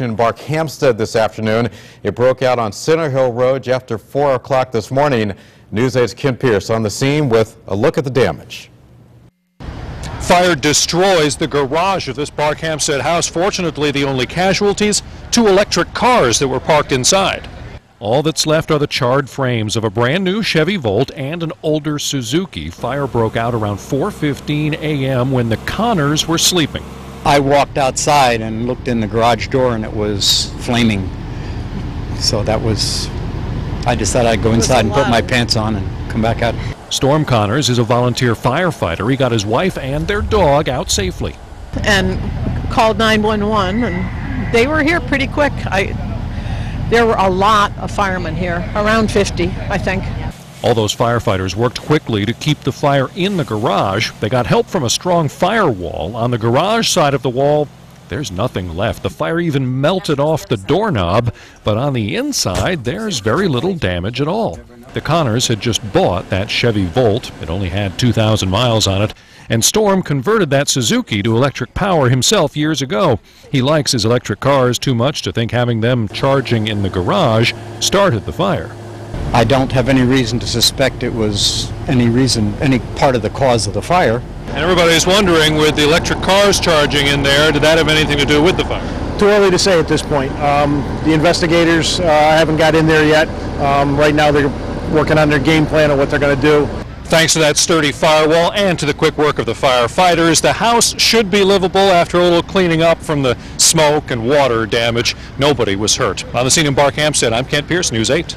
in Barkhamsted this afternoon. It broke out on Center Hill Road after 4 o'clock this morning. News 8's Kent Pierce on the scene with a look at the damage. Fire destroys the garage of this Barkhamsted house. Fortunately, the only casualties, two electric cars that were parked inside. All that's left are the charred frames of a brand new Chevy Volt and an older Suzuki. Fire broke out around 4:15 a.m. when the Connors were sleeping. I walked outside and looked in the garage door and it was flaming. So that was, I decided I'd go inside and put my pants on and come back out. Storm Connors is a volunteer firefighter. He got his wife and their dog out safely. and called 911 and they were here pretty quick. I there were a lot of firemen here, around 50, I think. All those firefighters worked quickly to keep the fire in the garage. They got help from a strong firewall. On the garage side of the wall, there's nothing left. The fire even melted off the doorknob, but on the inside, there's very little damage at all. The Connors had just bought that Chevy Volt. It only had 2,000 miles on it. And Storm converted that Suzuki to electric power himself years ago. He likes his electric cars too much to think having them charging in the garage started the fire. I don't have any reason to suspect it was any reason, any part of the cause of the fire. And everybody's wondering, with the electric cars charging in there, did that have anything to do with the fire? Too early to say at this point. Um, the investigators uh, haven't got in there yet. Um, right now, they're working on their game plan of what they're going to do. Thanks to that sturdy firewall and to the quick work of the firefighters, the house should be livable after a little cleaning up from the smoke and water damage. Nobody was hurt. On the scene in Barkhamsted, I'm Kent Pierce, News 8.